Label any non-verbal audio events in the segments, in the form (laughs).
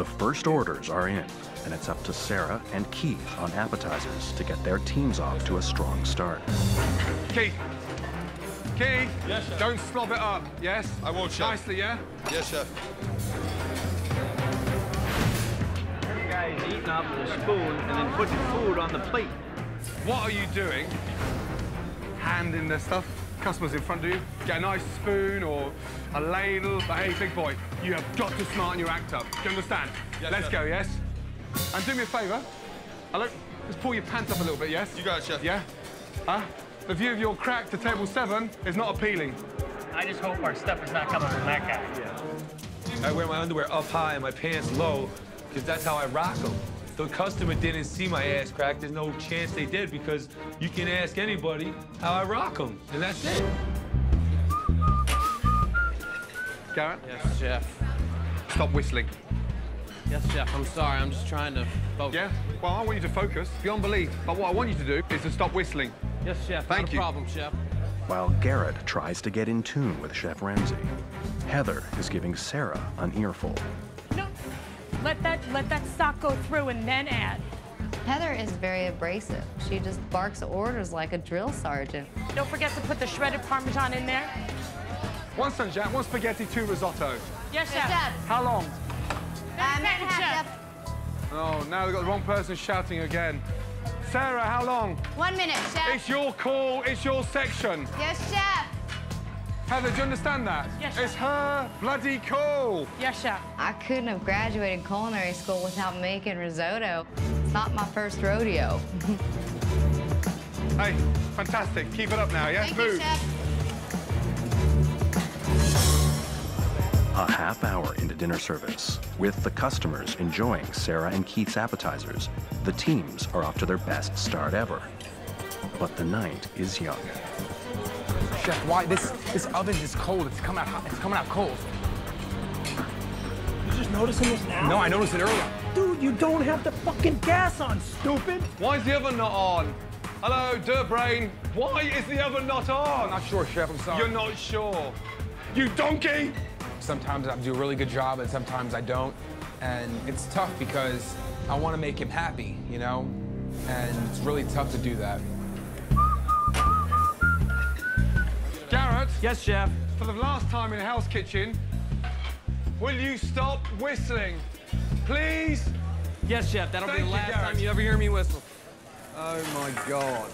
The first orders are in, and it's up to Sarah and Keith on appetizers to get their teams off to a strong start. Keith. Keith. Yes, chef. Don't slob it up, yes? I won't, chef. Nicely, yeah? Yes, chef. The guy's eating off with a spoon and then putting food on the plate. What are you doing? Handing the stuff, customers in front of you. Get a nice spoon or a ladle. But hey, big boy, you have got to smarten your act up. Do you understand? Yes, Let's chef. go, yes? And do me a favour. Hello? Just pull your pants up a little bit, yes? You got it, chef. Yeah? Huh? The view of your crack to table seven is not appealing. I just hope our stuff is not coming from that guy. Yeah. I wear my underwear up high and my pants low because that's how I rock them. The customer didn't see my ass crack. There's no chance they did because you can ask anybody how I rock them, and that's it. Garrett? Yes, chef. Stop whistling. Yes, chef. I'm sorry. I'm just trying to focus. Yeah? Well, I want you to focus beyond belief. But what I want you to do is to stop whistling. Yes, chef. Thank Not you. a problem, chef. While Garrett tries to get in tune with Chef Ramsay, Heather is giving Sarah an earful. No, let that let that stock go through and then add. Heather is very abrasive. She just barks orders like a drill sergeant. Don't forget to put the shredded Parmesan in there. One San Jack, one spaghetti, two risotto. Yes, chef. How long? Um, Second, chef. Oh, now we've got the wrong person shouting again. Sarah, how long? One minute, chef. It's your call, it's your section. Yes, chef. Heather, do you understand that? Yes, It's her bloody call. Yes, chef. I couldn't have graduated culinary school without making risotto. It's not my first rodeo. (laughs) Hey, fantastic. Keep it up now, yeah? Thank Move. you, chef. A half hour into dinner service, with the customers enjoying Sarah and Keith's appetizers, the teams are off to their best start ever. But the night is young. Chef, why this this oven is cold. It's coming out hot. It's coming out cold. You just noticing this now? No, I noticed it earlier. Dude, you don't have the fucking gas on, stupid. Why is the oven not on? Hello, dirt brain. Why is the oven not on? I'm not sure, Chef. I'm sorry. You're not sure. You donkey! Sometimes I do a really good job, and sometimes I don't. And it's tough because I want to make him happy, you know? And it's really tough to do that. Garrett, Yes, chef. for the last time in Hell's Kitchen, will you stop whistling? Please? Yes, chef. That'll be the last Garrett. time you ever hear me whistle. Oh my God.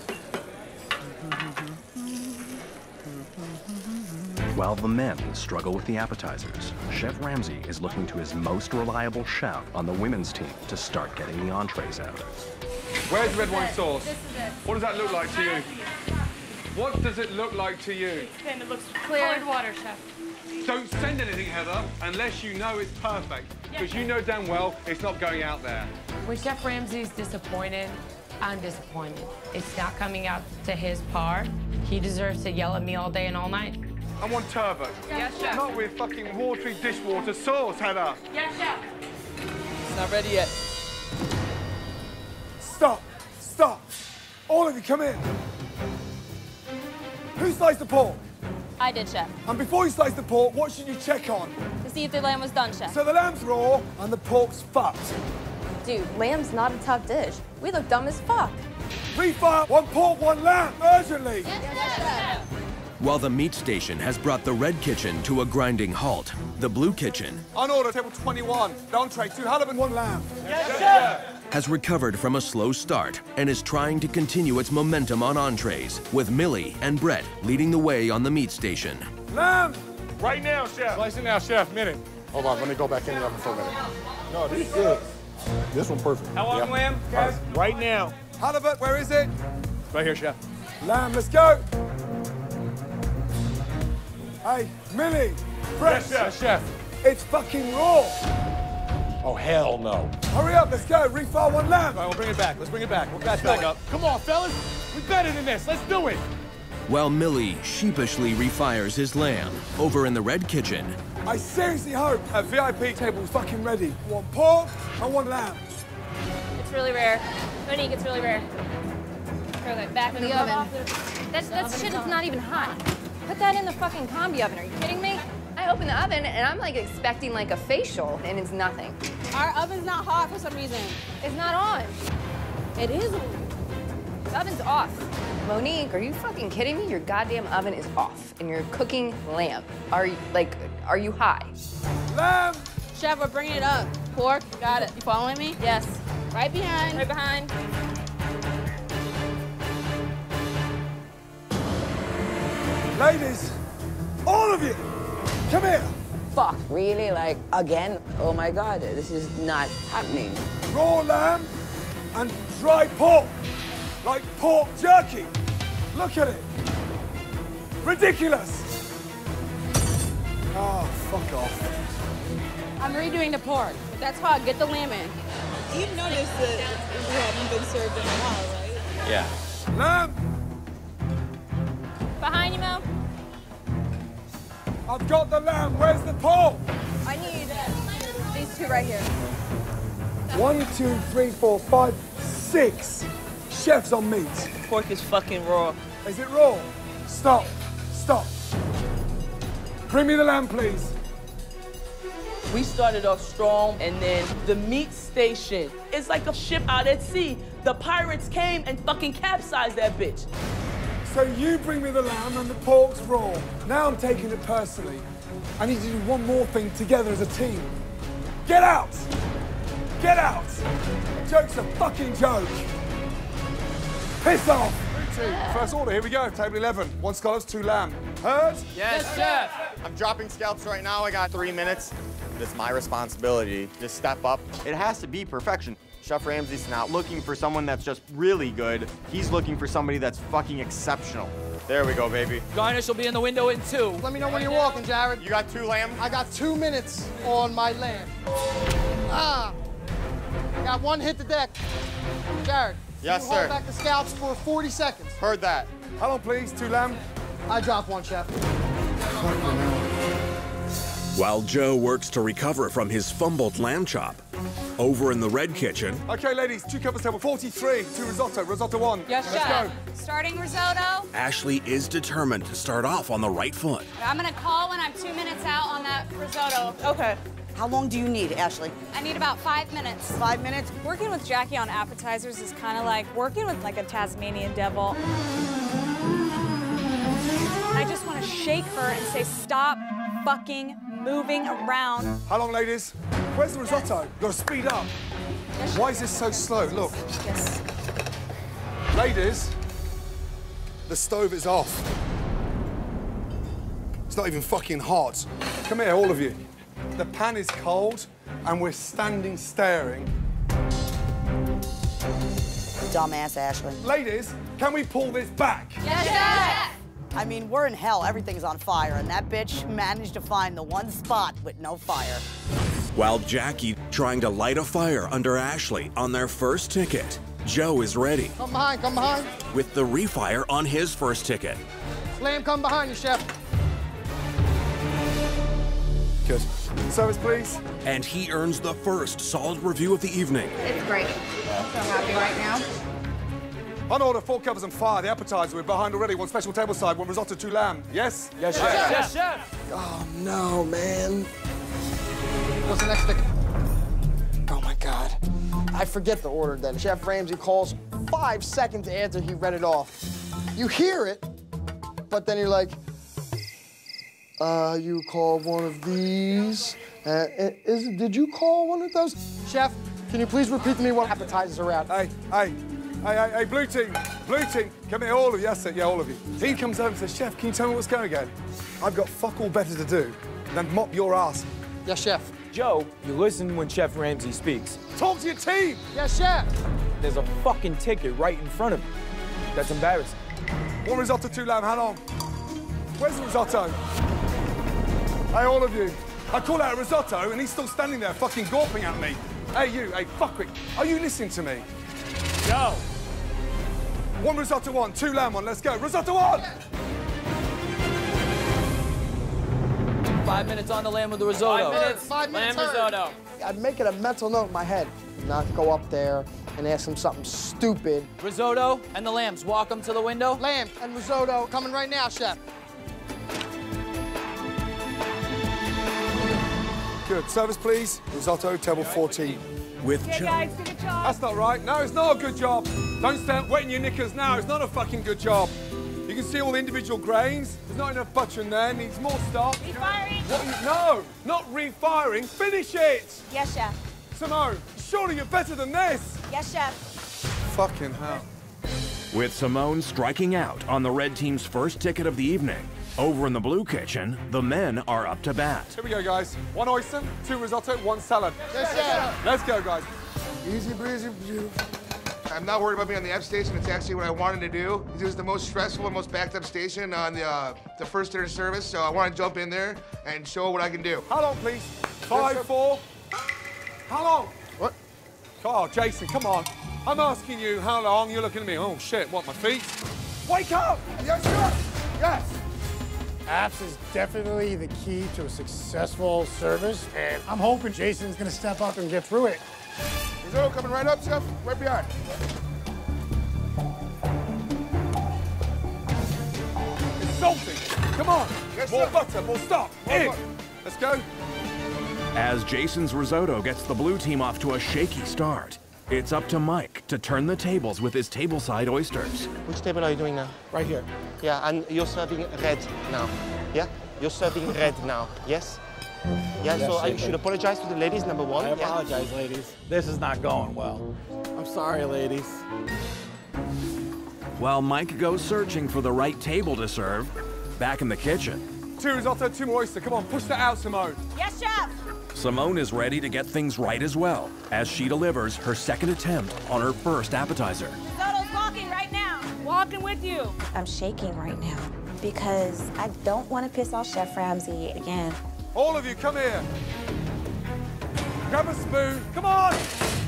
While the men struggle with the appetizers, Chef Ramsay is looking to his most reliable chef on the women's team to start getting the entrees out. Where's the red wine sauce? This is it. What does that look like to you? What does it look like to you? And it looks Clear. colored water, chef. Don't send anything, Heather, unless you know it's perfect. Because you know damn well it's not going out there. When Chef Ramsay's disappointed, I'm disappointed. It's not coming out to his par. He deserves to yell at me all day and all night. I want turbot. Yes, chef. Not with fucking watery dishwater sauce, Heather. Yes, chef. It's not ready yet. Stop! Stop! All of you, come in. Who sliced the pork? I did, Chef. And before you slice the pork, what should you check on? To see if the lamb was done, Chef. So the lamb's raw and the pork's fucked. Dude, lamb's not a tough dish. We look dumb as fuck. Refire one pork, one lamb, urgently. While the meat station has brought the red kitchen to a grinding halt, the blue kitchen On order, table 21. The entree, two halibut, one lamb. Has recovered from a slow start and is trying to continue its momentum on entrees, with Millie and Brett leading the way on the meat station. Lamb! Right now, chef. Slice it now, chef. Minute. Hold on, let me go back in the oven for a minute. No, this is good. This one perfect. How long, lamb? Right now. Halibut, where is it? Right here, chef. Lamb, let's go. Hey, Millie, Brett, Yes, chef. chef. it's fucking raw. Oh, hell no. Hurry up, let's go. Refire one lamb. All right, we'll bring it back. Let's bring it back. We'll catch back up. Come on, fellas. We better than this. Let's do it. While Millie sheepishly refires his lamb, over in the red kitchen, I seriously hope a VIP table is fucking ready. One pork and one lamb. It's really rare. Monique, it's really rare. Throw that back in the oven. That's, that shit is not even hot. Put that in the fucking combi oven. Are you kidding me? I I open the oven and I'm like expecting like a facial and it's nothing. Our oven's not hot for some reason. It's not on. It is. The oven's off. Monique, are you fucking kidding me? Your goddamn oven is off and you're cooking lamb. Are you, like, are you high? Lamb! Chef, we're bringing it up. Pork, got it. You following me? Yes. Right behind. Right behind. Ladies, all of you, come here. Fuck, really? Like, again? Oh my god, this is not happening. Raw lamb and dry pork, like pork jerky. Look at it. Ridiculous. Oh, fuck off. I'm redoing the pork. If that's hot, get the lamb in. You've noticed that we haven't been served in a while, right? Yeah. Lamb, Behind you, Mo. I've got the lamb. Where's the pork? I need these two right here. One, two, three, four, five, six chefs on meat. Pork is fucking raw. Is it raw? Stop. Stop. Bring me the lamb, please. We started off strong, and then the meat station is like a ship out at sea. The pirates came and fucking capsized that bitch. So you bring me the lamb and the pork's raw. Now I'm taking it personally. I need to do one more thing together as a team. Get out! Get out! Joke's a fucking joke. Piss off! First order, here we go. Table 11. One scallops, two lamb. Heard? Yes, chef. I'm dropping scalps right now. I got three minutes. It's my responsibility to step up. It has to be perfection. Chef Ramsay's not looking for someone that's just really good. He's looking for somebody that's fucking exceptional. There we go, baby. Garnish will be in the window in two. Let me know when you're walking, Jared. You got two lamb? I got two minutes on my lamb. Ah! Got one hit the deck. Jared. Yes, you sir. Hold back the scouts for 40 seconds. Heard that. How long, please? Two lamb? I dropped one, Chef. While Joe works to recover from his fumbled lamb chop, over in the red kitchen, Okay, ladies, two covers table 43, two risotto, risotto one. Yes, Let's chef. go. Starting risotto. Ashley is determined to start off on the right foot. I'm gonna call when I'm two minutes out on that risotto. Okay. How long do you need, Ashley? I need about five minutes. Five minutes? Working with Jackie on appetizers is kind of like working with like a Tasmanian devil. I just want to shake her and say, stop fucking moving around. How long, ladies? Where's the risotto? You've got to speed up. Why is this so slow? Look. Yes. Ladies, the stove is off. It's not even fucking hot. Come here, all of you. The pan is cold, and we're standing staring. Dumbass Ashley. Ladies, can we pull this back? Yes, chef. I mean, we're in hell. Everything's on fire, and that bitch managed to find the one spot with no fire. While Jackie trying to light a fire under Ashley on their first ticket, Joe is ready Come behind, come behind. with the refire on his first ticket. Lamb, come behind you, Chef. Good. Service, please. And he earns the first solid review of the evening. It's great. I'm so happy right now. On order, four covers and fire. The appetizer, we're behind already. One special table side, one risotto, two lamb. Yes? Yes, chef. Yes, chef. Oh, no, man. What's the next thing? Oh, my God. I forget the order then. Chef Ramsay calls five seconds after he read it off. You hear it, but then you're like, uh, you call one of these. Uh, is, did you call one of those? Chef, can you please repeat to me what appetizers are out? Hey, hey, hey, hey, hey, blue team, blue team, come here, all of you, that's it, yeah, all of you. He comes over and says, Chef, can you tell me what's going on? I've got fuck all better to do than mop your ass. Yes, Chef. Joe, you listen when Chef Ramsay speaks. Talk to your team! Yes, Chef. There's a fucking ticket right in front of you. That's embarrassing. One risotto, two lamb, how long? Where's the risotto? Hey, all of you. I call out a risotto and he's still standing there fucking gawping at me. Hey, you, hey, fuckwit, are you listening to me? Joe! One risotto one, two lamb one, let's go. Risotto one! Five minutes on the lamb with the risotto. Five minutes. Five minutes. Lamb heard. risotto. I'd make it a mental note in my head, not go up there and ask him something stupid. Risotto and the lambs. Walk them to the window. Lamb and risotto coming right now, chef. Good. Service, please. Risotto, table 14. With Okay, guys, good job. That's not right. No, it's not a good job. Don't start wetting your knickers now. It's not a fucking good job. You can see all the individual grains. There's not enough butter in there. Needs more stock. Refiring. What no, not refiring. Finish it. Yes, chef. Simone, surely you're better than this. Yes, chef. Fucking hell. With Simone striking out on the red team's first ticket of the evening, over in the blue kitchen, the men are up to bat. Here we go, guys. One oyster, two risotto, one salad. Yes, sir. Let's go, guys. Easy breezy. I'm not worried about being on the F station. It's actually what I wanted to do. It was the most stressful and most backed up station on the uh, the first dinner service, so I want to jump in there and show what I can do. How long, please? Five, four. How long? What? Oh, Jason, come on. I'm asking you how long. You're looking at me. Oh, shit, what, my feet? Wake up! Yes, sir. Yes. Apps is definitely the key to a successful service, and I'm hoping Jason's gonna step up and get through it. Risotto coming right up, chef. Right behind. It's salty. Come on. Yes, more sir. butter, more stock. More In. butter. Let's go. As Jason's risotto gets the blue team off to a shaky start, it's up to Mike to turn the tables with his tableside oysters. Which table are you doing now? Right here. Yeah, and you're serving red now. Yeah? You're serving red now. Yes? Yeah, Yes, so I chef. should apologize to the ladies, number one. I yeah? apologize, ladies. This is not going well. I'm sorry, ladies. While Mike goes searching for the right table to serve, back in the kitchen, Two risotto, two more oyster. Come on, push that out, Simone. Yes, chef. Simone is ready to get things right as well as she delivers her second attempt on her first appetizer. Risotto's walking right now. Walking with you. I'm shaking right now because I don't want to piss off Chef Ramsay again. All of you, come here. Grab a spoon. Come on.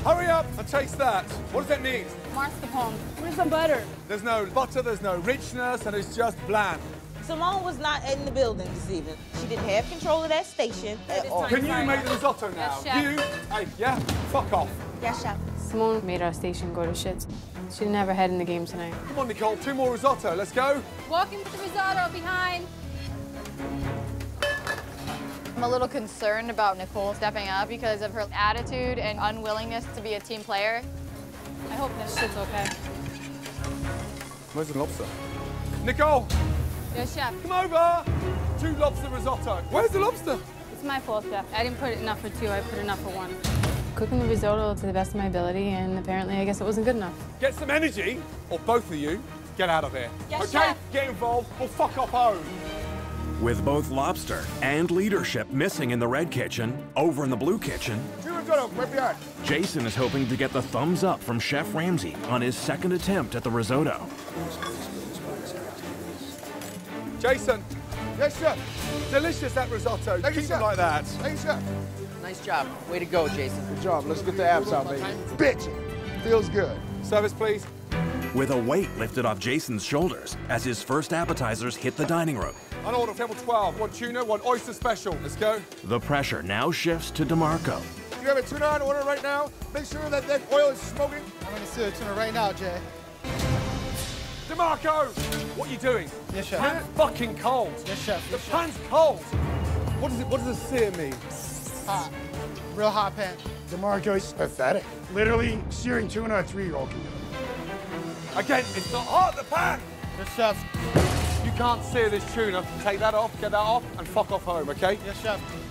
Hurry up and taste that. What does that need? Mascarpone. Where's some butter? There's no butter, there's no richness, and it's just bland. Simone was not in the building this evening. She didn't have control of that station at all. Oh, can you make the risotto now? Yes, chef. you? Hey, yeah? Fuck off. Yes, chef. Simone made our station go to shit. She didn't have her head in the game tonight. Come on, Nicole, two more risotto. Let's go. Walking with the risotto behind. I'm a little concerned about Nicole stepping up because of her attitude and unwillingness to be a team player. I hope this shit's okay. Where's the lobster? Nicole, Yes, chef. come over. Two lobster risotto. Where's the lobster? It's my fault, Chef. I didn't put enough for two, I put enough for one. Cooking the risotto to the best of my ability, and apparently I guess it wasn't good enough. Get some energy, or both of you, get out of here. Yes, okay? chef. Get involved, or fuck off home. With both lobster and leadership missing in the red kitchen, over in the blue kitchen, Two risotto. Right behind. Jason is hoping to get the thumbs up from Chef Ramsay on his second attempt at the risotto. Jason. Yes, chef. Delicious, that risotto. Thank you, Keep it chef. like that. Thank you, chef. Nice job. Way to go, Jason. Good job. Let's get the apps out, baby. Bitch. Feels good. Service, please. With a weight lifted off Jason's shoulders as his first appetizers hit the dining room, On order, table 12. One tuna, one oyster special. Let's go. the pressure now shifts to DeMarco. You have a tuna on order right now. Make sure that that oil is smoking. I'm gonna see a tuna right now, Jay. DeMarco, what are you doing? Yes, chef. Pan's fucking cold. Yes, chef. The pan's cold. What does it? What does a sear mean? Hot. Real hot pan. DeMarco is pathetic. Literally searing tuna a three-year-old can do. Again, it's not hot. The pan. Yes, chef. You can't sear this tuna. Take that off. Get that off, and fuck off home. Okay? Yes, chef.